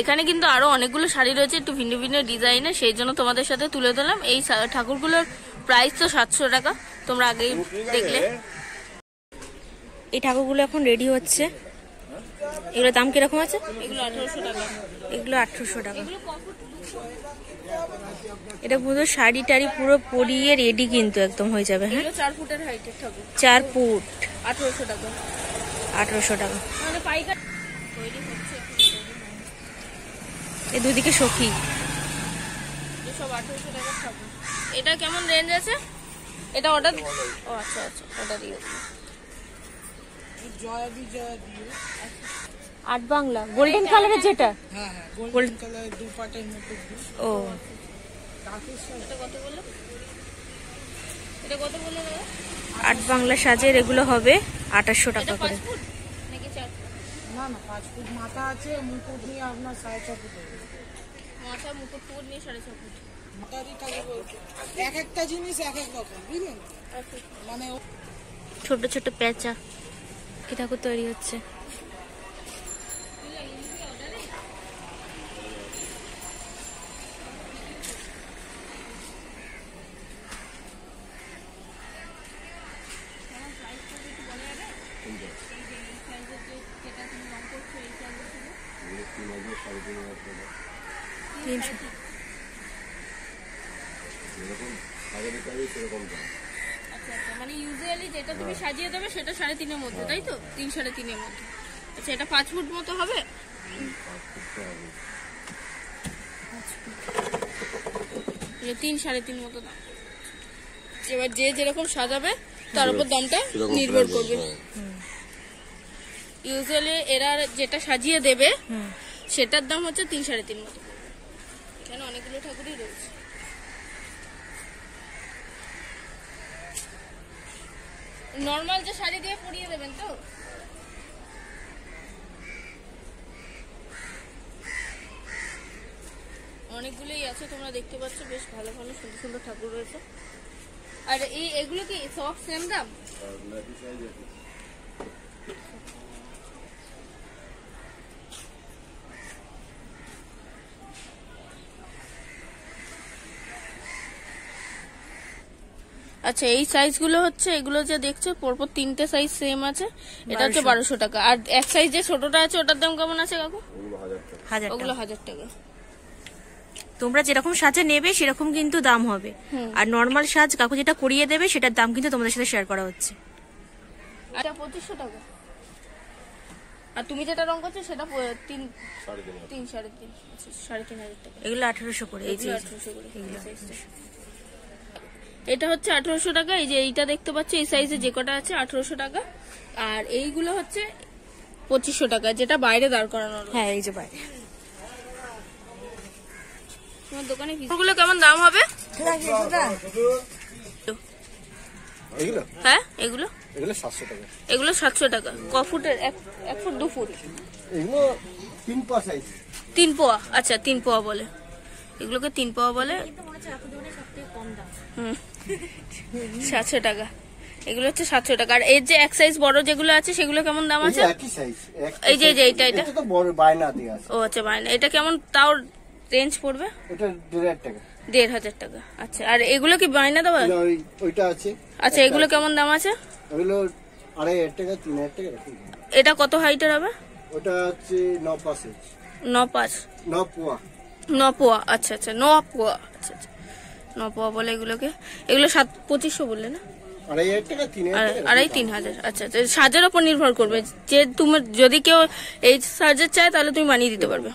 এখানে কিন্তু আরও অনেকগুলো শাড়ি রয়েছে একটু ভিন্ন ভিন্ন ডিজাইনের সেই জন্য তোমাদের সাথে তুলে দিলাম এই ঠাকুরগুলোর প্রাইস তো সাতশো টাকা তোমরা আগেই দেখলে। এই ঠাকুরগুলো এখন রেডি হচ্ছে। এগুলোর দাম কীরকম আছে? এগুলো আঠারোশো টাকা। এগুলো আঠারোশো টাকা। এটা পুরো শাড়ি টাড়ি পুরো পরিয়ে রেডি কিন্তু একদম হয়ে যাবে হ্যাঁ? চার ফুটের হাইটের ঠাকুর। চার ফুট। আঠারোশো টাকা। আঠারোশো টাকা। মানে পাইকার তৈরি হচ্ছে। এই দুদিকে সখী। এসব আঠারোশো এটা কেমন রেঞ্জ আছে? এটা অর্ডার ও আচ্ছা আচ্ছা অর্ডার দিয়ে আট বাংলা গোল্ডেন কালারের যেটা? হ্যাঁ হ্যাঁ গোল্ডেন কালার দু পাটের মতো ও। এটা কত বলল? এটা কত বলল আট বাংলা সাজের এগুলো হবে আঠাশশো টাকা করে পাঁচ ফুট নাকি চার ফুট না না পাঁচ ফুট মাথা আছে মুকুট নিয়ে আপনার সাড়ে ছ ফুট হবে। মাথা মুকুট ফুট নিয়ে সাড়ে ছ ফুট। এক একটা জিনিস এক এক রকম বুঝলেন? মানে ছোট ছোট পেঁচা কি ঠাকুর তৈরি হচ্ছে। তিনশো। আচ্ছা আচ্ছা মানে ইউজুয়ালি যেটা তুমি সাজিয়ে দেবে সেটা সাড়ে তিনের মধ্যে তাই তো? তিন সাড়ে তিনের মধ্যে। আচ্ছা এটা পাঁচ ফুট মতো হবে? তিন সাড়ে তিন মতো দাম। এবার যে যেরকম সাজাবে তার উপর দামটা নির্ভর করবে। ইউজুয়ালি এরা যেটা সাজিয়ে দেবে সেটার দাম হচ্ছে তিন সাড়ে তিন মতো। কেন? অনেকগুলো ঠাকুরই রয়েছে। নর্মাল যে শাড়ি দিয়ে পরিয়ে দেবেন তো? অনেকগুলোই আছে, তোমরা দেখতে পাচ্ছ, বেশ ভালো ভালো সুন্দর সুন্দর ঠাকুর রয়েছে। আর এই, এগুলো কি সব সেম দাম? আচ্ছা এই সাইজগুলো হচ্ছে এগুলো যে দেখছ পরপর তিনটে সাইজ সেম আছে। এটা হচ্ছে বারোশো। টাকা। আর এক সাইজ যে ছোটটা আছে ওটার দাম কেমন আছে কাকু? হাজার ওগুলো হাজার টাকা। তোমরা যেরকম সাজে নেবে সেরকম কিন্তু দাম হবে। আর নর্মাল সাজ কাকু যেটা করিয়ে দেবে সেটার দাম কিন্তু তোমাদের সাথে শেয়ার করা হচ্ছে। এটা পঁচিশশো টাকা। আর তুমি যেটা রং করছ সেটা তিন তিন সাড়ে তিন আচ্ছা, সাড়ে তিন হাজার টাকা। এগুলো আঠারোশো করে এই যে 1800 করে। এটা হচ্ছে আঠারোশো টাকা এই যে এইটা দেখতে পাচ্ছি এই সাইজে যে কটা আছে আঠারোশো টাকা। আর এইগুলো হচ্ছে পঁচিশশো টাকা যেটা বাইরে দাঁড় করানো হ্যাঁ এই যে বাইরে। তোমার দোকানে গুলো কেমন দাম হবে? হ্যাঁ এগুলো? এগুলো সাতশো টাকা। এগুলো সাতশো টাকা। ক ফুটের? এক এক ফুট দু ফুট? এগুলো তিন সাইজ তিন পোয়া আচ্ছা তিন পোয়া বলে। এগুলোকে তিন পোয়া বলে। সাতশো টাকা। এগুলো হচ্ছে সাতশো টাকা। আর এর যে এক সাইজ বড় যেগুলো আছে সেগুলো কেমন দাম আছে? একই সাইজ এই যে- এই যে এইটা- বায়না আছে। ও আচ্ছা বাইনা এটা কেমন তাও রেঞ্জ পড়বে? এটা দেড় হাজার টাকা। দেড় হাজার টাকা। আচ্ছা আর এগুলো কি বায়না দেওয়া এটা ওইটা আছে। আচ্ছা এগুলো কেমন দাম আছে? ওগুলো আড়াই হাজার টাকা তিন হাজার টাকা এটা কত হাইটের হবে? ওটা হচ্ছে ন পাঁচ। ন পোয়া। ন পোয়া আচ্ছা আচ্ছা ন পোয়া আচ্ছা আচ্ছা ন পোয়া বলে এগুলোকে। এগুলো সাত পঁচিশশো বললে না? আড়াই তিন হাজার আড়াই তিন হাজার আচ্ছা আচ্ছা সাজের ওপর নির্ভর করবে। যে তুমি যদি কেউ এই সাজের চায় তাহলে তুমি বানিয়ে দিতে পারবে।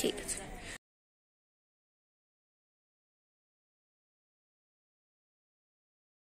ঠিক আছে।